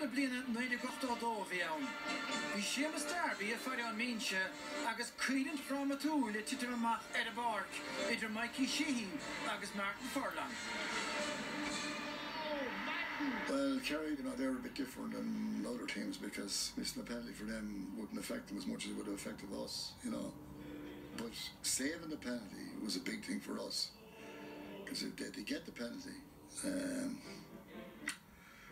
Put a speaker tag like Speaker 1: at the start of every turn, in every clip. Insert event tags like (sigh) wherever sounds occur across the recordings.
Speaker 1: na bliana bhí siamas a an míse agus rámatú le amach ar a idir agus Martin Furlong.
Speaker 2: Well, Kerry, you know, they were a bit different than other teams because missing a er penalty for them wouldn't affect them as much as it would have affected us, you know. But saving the penalty was a big thing for us because if they, they get the penalty, um,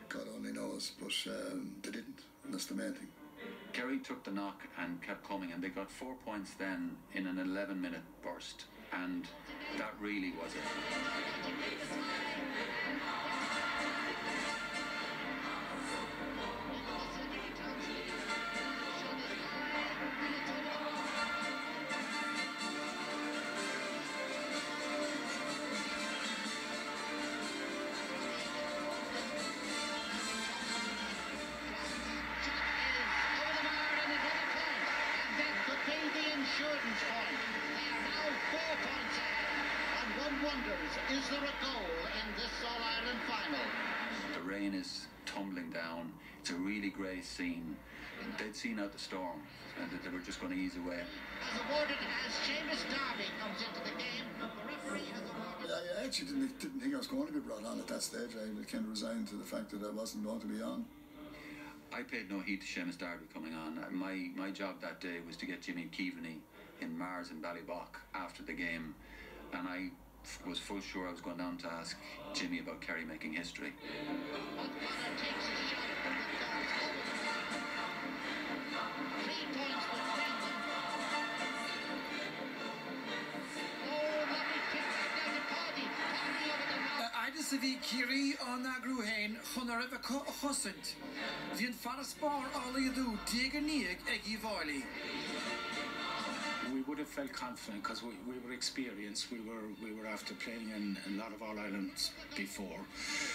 Speaker 2: God only knows, but um, they didn't. And that's the main thing.
Speaker 3: Kerry took the knock and kept coming, and they got four points then in an 11 minute burst, and that really was it.
Speaker 4: Wonders, is there a goal in this All-Ireland final?
Speaker 3: The rain is tumbling down. It's a really grey scene. They'd seen out the storm, and that they were just going to ease away.
Speaker 4: As awarded as Seamus Darby comes into the game, the referee has awarded...
Speaker 2: I I actually didn't, didn't think I was going to be brought on at that stage. I kind of resigned to the fact that I wasn't going to be on.
Speaker 3: I paid no heed to Seamus Darby coming on. My my job that day was to get Jimmy Keaveney in Mars in Ballybough after the game, and I f- was full sure I was going down to ask Jimmy about Kerry making history.
Speaker 4: A
Speaker 1: sa bhí cií an agrúhéin chun ar bh chosint. Bhíon far spár álaadú dégur níag ag í bhálaí.
Speaker 5: We would have felt confident because we, we were experienced. We were we were after playing in a lot of All Irelands before,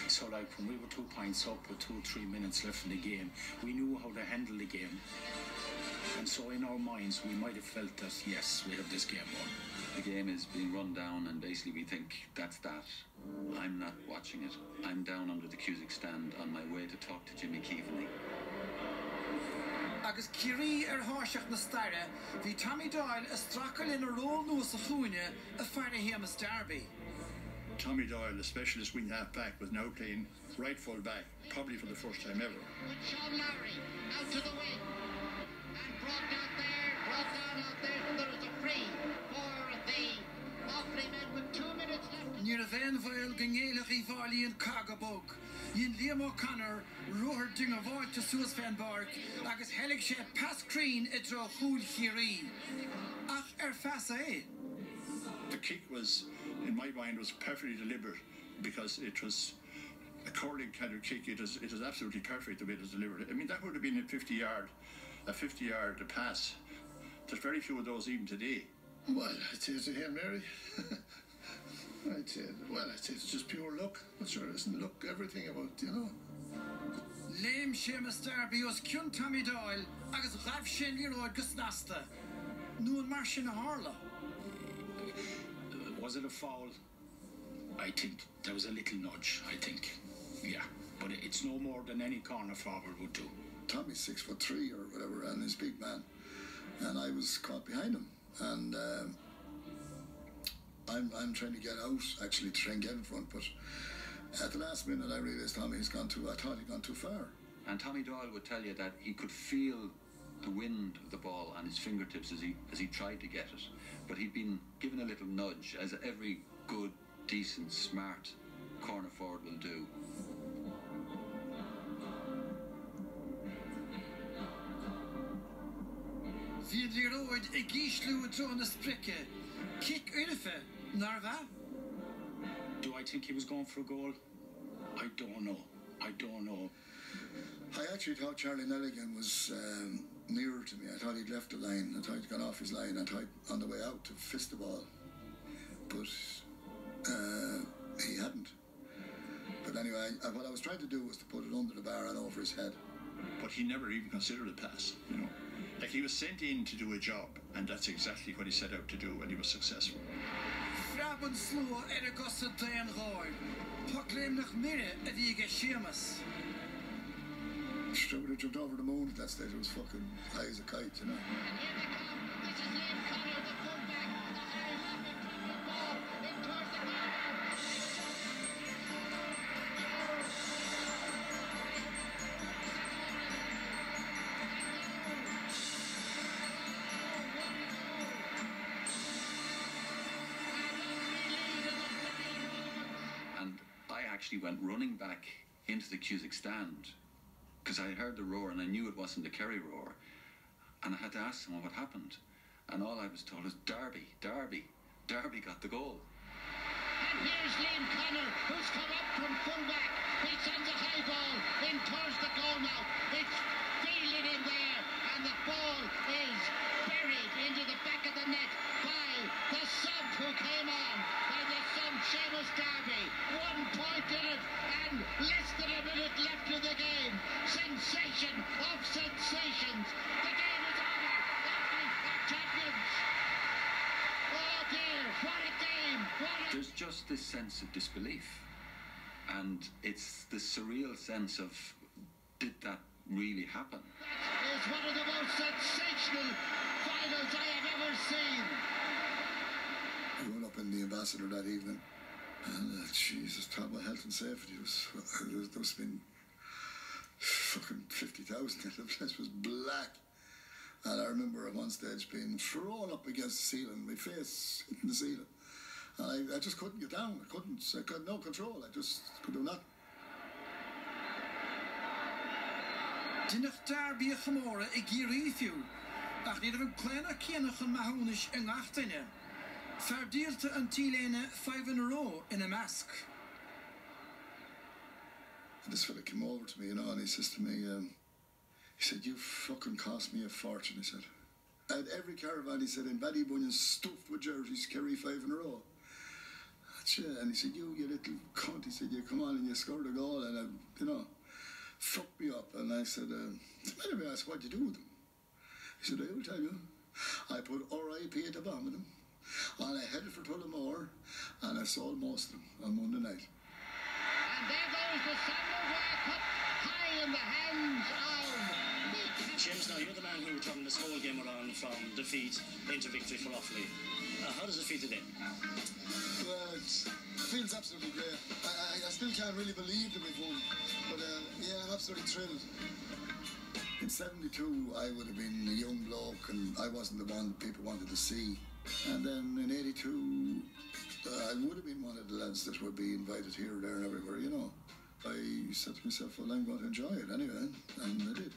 Speaker 5: so like when we were two points up with two or three minutes left in the game, we knew how to handle the game. And so in our minds, we might have felt that yes, we have this game won.
Speaker 3: The game is being run down, and basically we think that's that. I'm not watching it. I'm down under the Cusack stand on my way to talk to Jimmy Keaveney.
Speaker 1: Agus cií ar háiseach na staire, hí Tommy Doyle a stracail in a ról nuas a chuúine a fearna héamas Darby.
Speaker 6: Tommy Doyle, the specialist wing half back, was now playing right full back, probably for the first time ever.
Speaker 4: with Sean Lowry out to the wing and brought down there, brought down out there, and there is a free for the Offaly men with two minutes left.
Speaker 1: Ní a bhéin bhil gangéalach í bhálaí an cagabóg. Íon Liam O'Connor ruthir dung a bháilte suas fan bark agus helig sé pascrín i dro chúil chií. Ach er ar fesa é. Eh?
Speaker 6: The kick was, in my mind, was perfectly deliberate because it was a curling kind of kick. It was, it was absolutely perfect the way it was delivered. I mean, that would have been a 50 yard, a 50 yard pass. There's very few of those even today.
Speaker 2: Well, I'd it's a Hail Mary. (laughs) I'd say, well, I'd say it's just pure luck. But sure, isn't luck everything about, you know?
Speaker 1: Léim sémas Darby os ciún Tommy Doyle agus raf sin líróid gus nasta. Nu an mar sin a hála.
Speaker 5: Was it a foul? I think there was a little nudge. I think, yeah, but it's no more than any corner forward would do.
Speaker 2: Tommy's six foot three or whatever, and he's big man. And I was caught behind him. And um, I'm, I'm trying to get out, actually, to try and get in front. But at the last minute, I realised Tommy's gone too, I thought he'd gone too far.
Speaker 3: And Tommy Doyle would tell you that he could feel the wind of the ball on his fingertips as he as he tried to get it, but he'd been given a little nudge, as every good, decent, smart corner forward will do.
Speaker 1: Bhí líróid i gíslú a dro na sprice. Kick uife, nar bheit?
Speaker 5: Do I think he was going for a goal? I don't know. I don't know.
Speaker 2: I actually thought Charlie Nelligan was um, nearer to me. I thought he'd left the line. I thought he'd gone off his line. I thought on the way out to fist the ball. But uh, he hadn't. But anyway, I, what I was trying to do was to put it under the bar and over his head.
Speaker 6: But he never even considered a pass, you know. Like he was sent in to do a job, and that's exactly what he set out to do, and he was successful.
Speaker 1: Fraban slú ar a gosa daon ráid. Tá léim nach mire a bhí ige siamas.
Speaker 2: Sure, would jumped over the moon at that stage. It was fucking high as a kite, you know.
Speaker 3: Actually went running back into the Cusack stand because I heard the roar and I knew it wasn't the Kerry roar. And I had to ask someone what happened. And all I was told was Darby, Darby, Darby got the goal.
Speaker 4: And here's Liam Connor, who's come up from fullback. He sends a high ball in towards the goal now. It's fielded in there, and the ball is buried into the back of the net by the sub who came on. By the sub, Seamus Darby. One point in it, and less than a minute left in the game. Sensation of sensations. The game is over. Derby are champions. Oh dear, what a game! What a
Speaker 3: There's just this sense of disbelief. And it's the surreal sense of did that really happen?
Speaker 4: is one of the most sensational finals I have ever seen.
Speaker 2: We went up in the ambassador that evening, and uh, Jesus, talk about health and safety. Was (laughs) there was, there was been fucking fifty thousand. The place was black, and I remember at one stage being thrown up against the ceiling, my face hitting the ceiling. And I, I just couldn't get down. I couldn't. I got no control. I just could do nothing.
Speaker 1: Dinnech Derby a chamóra i gíríú ach ní an léna céannach an maúnis an gatainine. Ferdíalte an tíléine 5 in a row in a mask.
Speaker 2: And this fella came over to me, you know, and he says to me, um, he said, "You fucking cost me a fortune." He said, At every caravan." He said, "In Ballybunion, stuffed with jerseys, carry five in a row." It. And he said, "You, you little cunt." He said, "You come on and you scored a goal, and uh, you know, fucked me up." And I said, um, "Anyway, I said, what'd you do with them?" He said, "I will tell you. I put R.I.P. at the bottom of them, and I headed for Tullamore, and I sold most of them on Monday night."
Speaker 4: And there goes the Ware Cup high in the hands of
Speaker 7: man who turned this whole game around from defeat into victory for Offaly. Uh, how does it feel today?
Speaker 2: Well, it feels absolutely great. I, I, I still can't really believe that we've won, but uh, yeah, I'm absolutely thrilled. In 72, I would have been a young bloke and I wasn't the one people wanted to see. And then in 82, uh, I would have been one of the lads that would be invited here, there, and everywhere, you know. I said to myself, well, I'm going to enjoy it anyway, and I did.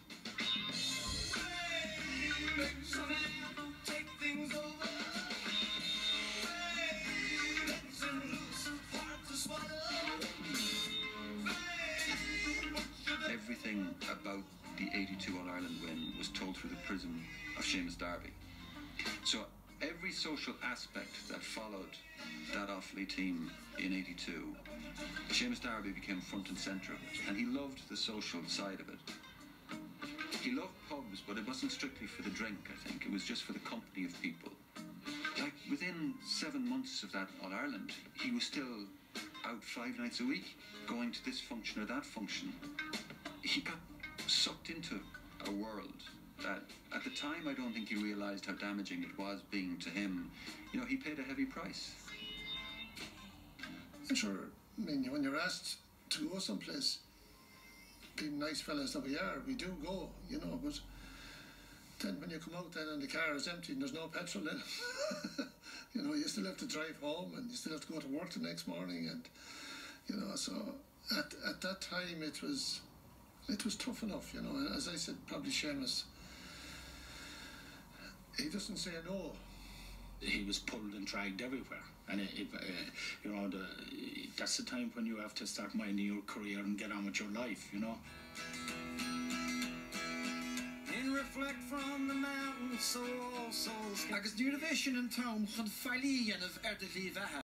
Speaker 3: The 82 All Ireland win was told through the prism of Seamus Darby. So every social aspect that followed that Offaly team in 82, Seamus Darby became front and centre of it. And he loved the social side of it. He loved pubs, but it wasn't strictly for the drink, I think. It was just for the company of people. Like within seven months of that All Ireland, he was still out five nights a week, going to this function or that function. At the time I don't think he realised how damaging it was being to him. You know, he paid a heavy price.
Speaker 8: And sure, I mean, when you're asked to go someplace, being nice fellas that we are, we do go, you know, but then when you come out then and the car is empty and there's no petrol in it, (laughs) you know, you still have to drive home and you still have to go to work the next morning and, you know, so at, at that time it was, it was tough enough, you know, as I said, probably Seamus, he doesn't say no.
Speaker 5: he was pulled and dragged everywhere. And it, it, uh, you know, the, that's the time when you have to start minding your career and get on with your life. You know.
Speaker 1: In reflect from the mountains, so all souls. Agus dúr a bheith sin an tom chun fellíanamh ar de lí bheitthe.